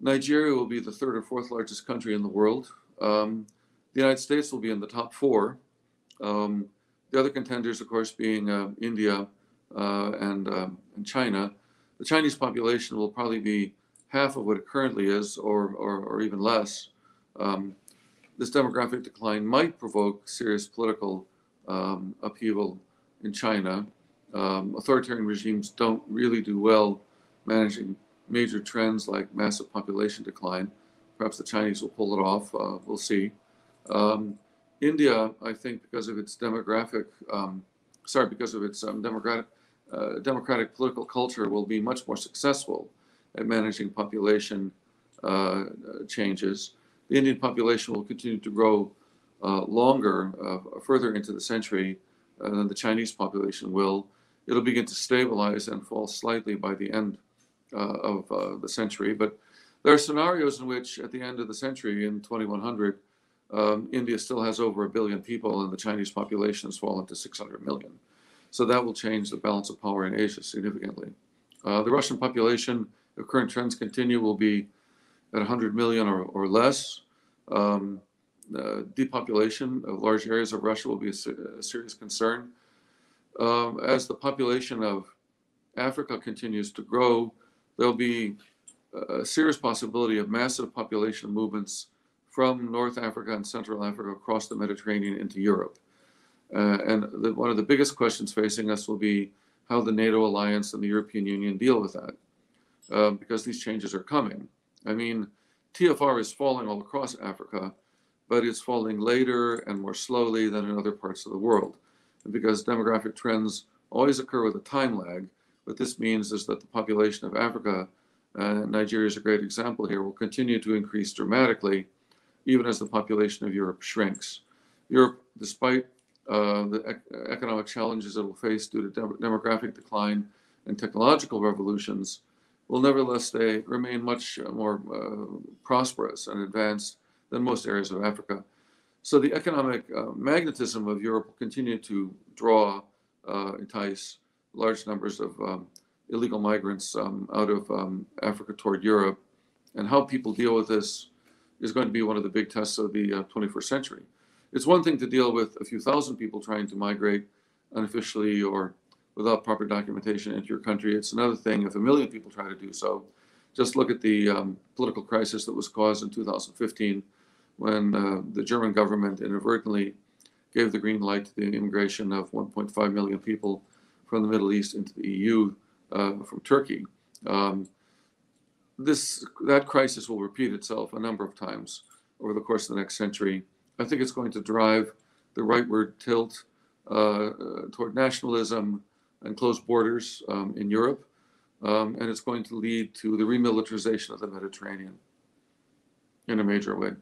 Nigeria will be the third or fourth largest country in the world. Um, the United States will be in the top four. Um, the other contenders, of course, being uh, India uh, and, um, and China. The Chinese population will probably be half of what it currently is, or, or, or even less. Um, this demographic decline might provoke serious political um, upheaval in China. Um, authoritarian regimes don't really do well managing major trends like massive population decline. Perhaps the Chinese will pull it off. Uh, we'll see. Um, India, I think, because of its demographic, um, sorry, because of its um, democratic, uh, democratic political culture, will be much more successful at managing population uh, changes. The Indian population will continue to grow uh, longer, uh, further into the century uh, than the Chinese population will. It'll begin to stabilize and fall slightly by the end of the century. But there are scenarios in which, at the end of the century, in 2100, um, India still has over a billion people, and the Chinese population has fallen to 600 million. So that will change the balance of power in Asia significantly. Uh, the Russian population, if current trends continue, will be at 100 million or, or less. Um, uh, depopulation of large areas of Russia will be a, a serious concern. Um, as the population of Africa continues to grow, there'll be a serious possibility of massive population movements from North Africa and Central Africa across the Mediterranean into Europe. Uh, and the, one of the biggest questions facing us will be how the NATO alliance and the European Union deal with that, uh, because these changes are coming. I mean, TFR is falling all across Africa, but it's falling later and more slowly than in other parts of the world. And because demographic trends always occur with a time lag, what this means is that the population of Africa, uh, Nigeria is a great example here, will continue to increase dramatically even as the population of Europe shrinks. Europe, despite uh, the ec economic challenges it will face due to dem demographic decline and technological revolutions, will nevertheless stay remain much more uh, prosperous and advanced than most areas of Africa. So the economic uh, magnetism of Europe will continue to draw, uh, entice large numbers of um, illegal migrants um, out of um, Africa toward Europe. And how people deal with this is going to be one of the big tests of the uh, 21st century. It's one thing to deal with a few thousand people trying to migrate unofficially or without proper documentation into your country. It's another thing if a million people try to do so. Just look at the um, political crisis that was caused in 2015 when uh, the German government inadvertently gave the green light to the immigration of 1.5 million people from the Middle East into the EU uh, from Turkey. Um, this that crisis will repeat itself a number of times over the course of the next century. I think it's going to drive the rightward tilt uh, uh, toward nationalism and closed borders um, in Europe, um, and it's going to lead to the remilitarization of the Mediterranean in a major way.